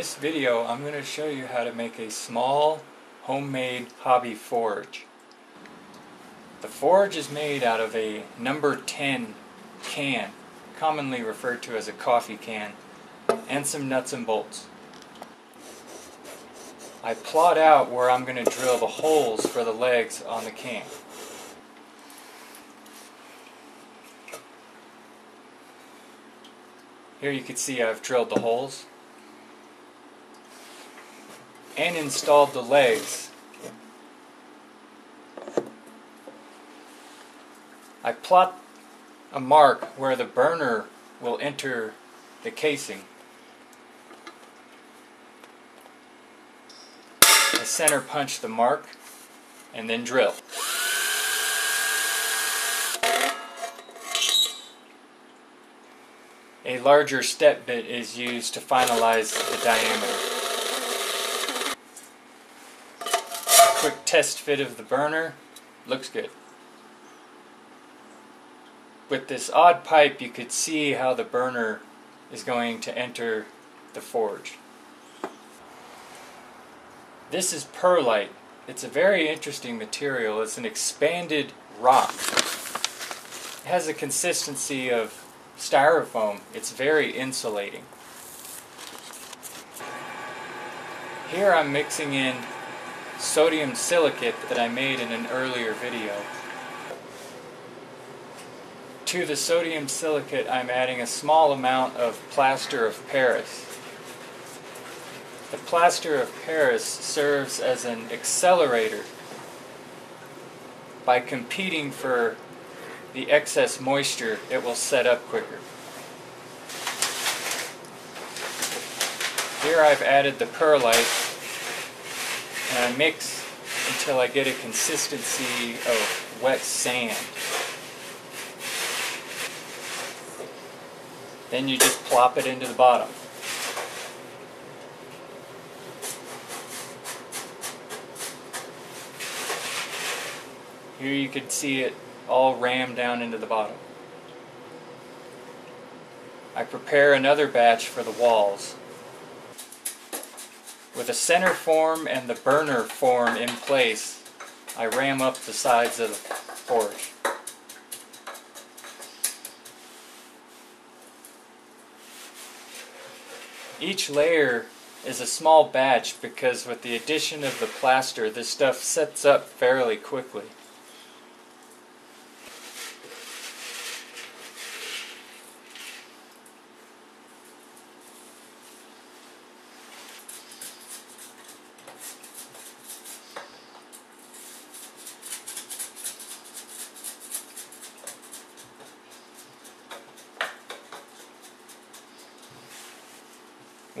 this video I'm going to show you how to make a small homemade hobby forge. The forge is made out of a number 10 can, commonly referred to as a coffee can, and some nuts and bolts. I plot out where I'm going to drill the holes for the legs on the can. Here you can see I've drilled the holes and installed the legs. I plot a mark where the burner will enter the casing. I center punch the mark and then drill. A larger step bit is used to finalize the diameter. A quick test fit of the burner looks good. With this odd pipe you could see how the burner is going to enter the forge. This is perlite. It's a very interesting material. It's an expanded rock. It has a consistency of styrofoam. It's very insulating. Here I'm mixing in sodium silicate that I made in an earlier video. To the sodium silicate I'm adding a small amount of plaster of Paris. The plaster of Paris serves as an accelerator by competing for the excess moisture, it will set up quicker. Here I've added the perlite and I mix until I get a consistency of wet sand. Then you just plop it into the bottom. Here you can see it all rammed down into the bottom. I prepare another batch for the walls. With the center form and the burner form in place, I ram up the sides of the forge. Each layer is a small batch because with the addition of the plaster, this stuff sets up fairly quickly.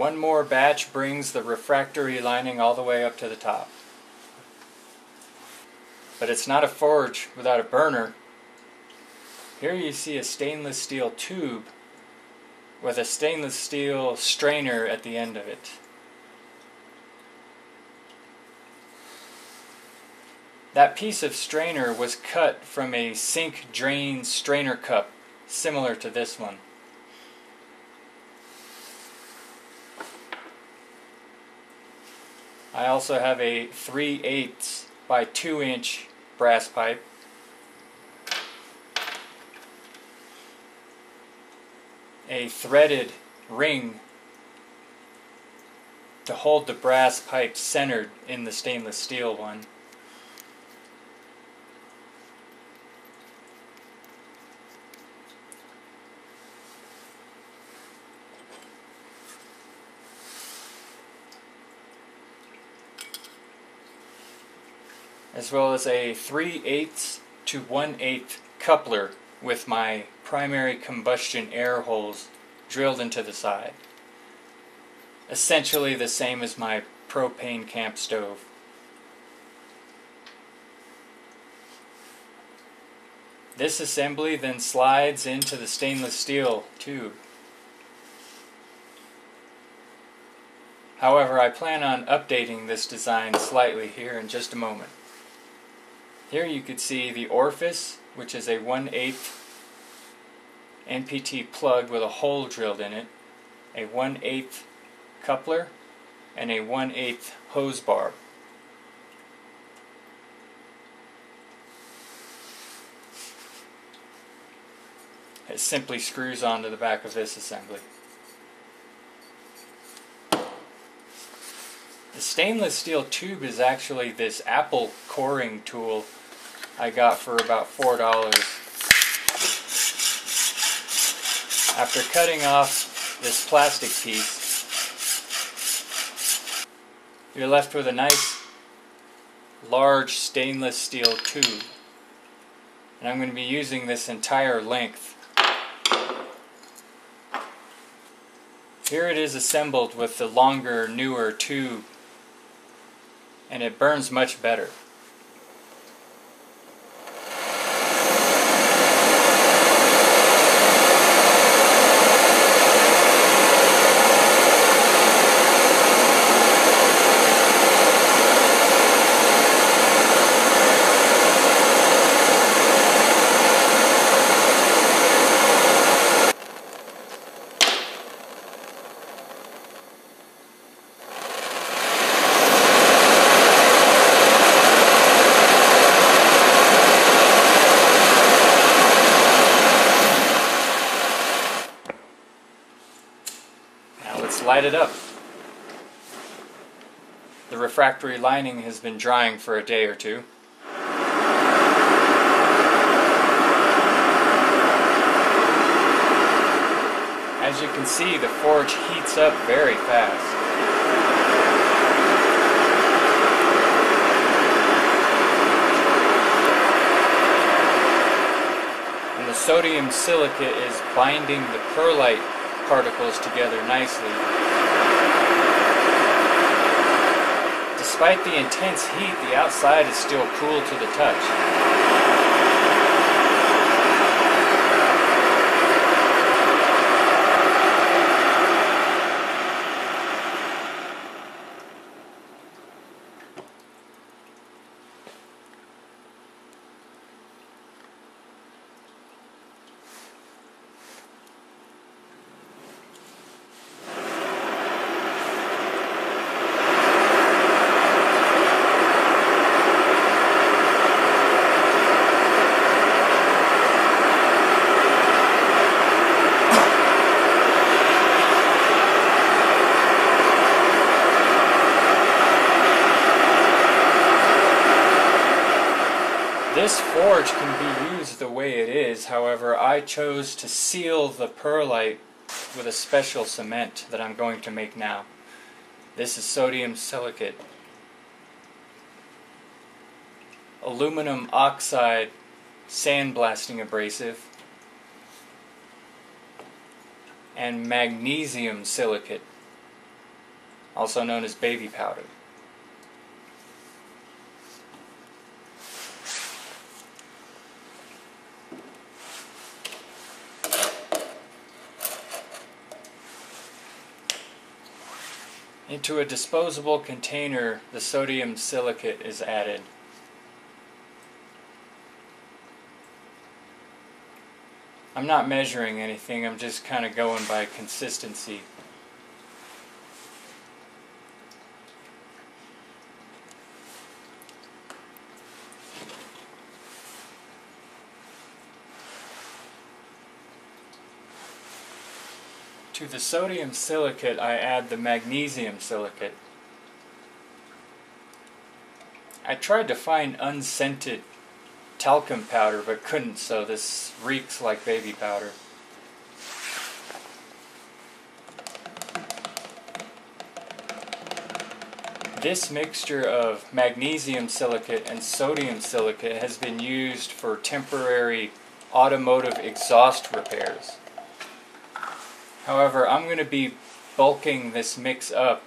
One more batch brings the refractory lining all the way up to the top. But it's not a forge without a burner. Here you see a stainless steel tube with a stainless steel strainer at the end of it. That piece of strainer was cut from a sink drain strainer cup similar to this one. I also have a 3 8 by 2 inch brass pipe. A threaded ring to hold the brass pipe centered in the stainless steel one. As well as a 3 8 to 1 8 coupler with my primary combustion air holes drilled into the side. Essentially the same as my propane camp stove. This assembly then slides into the stainless steel tube. However, I plan on updating this design slightly here in just a moment. Here you could see the orifice, which is a 1 8 NPT plug with a hole drilled in it, a 1 8 coupler, and a 1 8 hose barb. It simply screws onto the back of this assembly. The stainless steel tube is actually this apple coring tool I got for about $4. After cutting off this plastic piece, you're left with a nice large stainless steel tube. And I'm going to be using this entire length Here it is assembled with the longer, newer tube, and it burns much better. It up. The refractory lining has been drying for a day or two. As you can see, the forge heats up very fast. And the sodium silicate is binding the perlite particles together nicely. Despite the intense heat, the outside is still cool to the touch. Forge can be used the way it is, however, I chose to seal the perlite with a special cement that I'm going to make now. This is sodium silicate. Aluminum oxide sandblasting abrasive and magnesium silicate, also known as baby powder. Into a disposable container, the sodium silicate is added. I'm not measuring anything, I'm just kind of going by consistency. To the sodium silicate, I add the magnesium silicate. I tried to find unscented talcum powder, but couldn't, so this reeks like baby powder. This mixture of magnesium silicate and sodium silicate has been used for temporary automotive exhaust repairs. However, I'm going to be bulking this mix up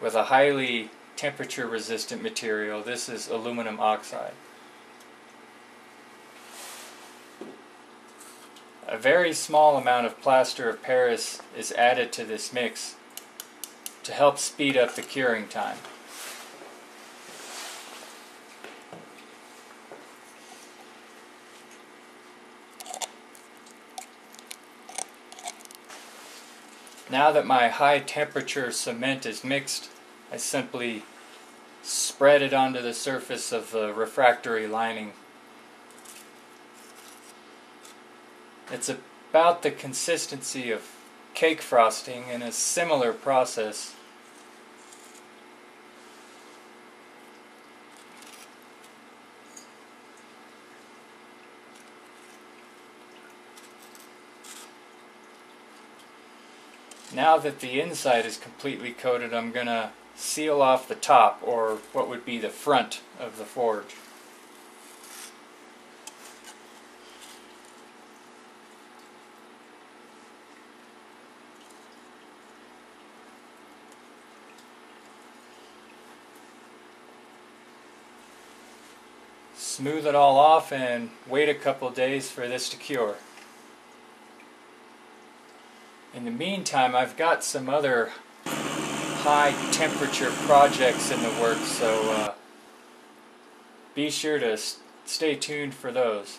with a highly temperature resistant material. This is aluminum oxide. A very small amount of plaster of Paris is added to this mix to help speed up the curing time. Now that my high temperature cement is mixed, I simply spread it onto the surface of the refractory lining. It's about the consistency of cake frosting in a similar process. Now that the inside is completely coated, I'm going to seal off the top, or what would be the front of the forge. Smooth it all off and wait a couple days for this to cure. In the meantime, I've got some other high temperature projects in the works, so uh, be sure to stay tuned for those.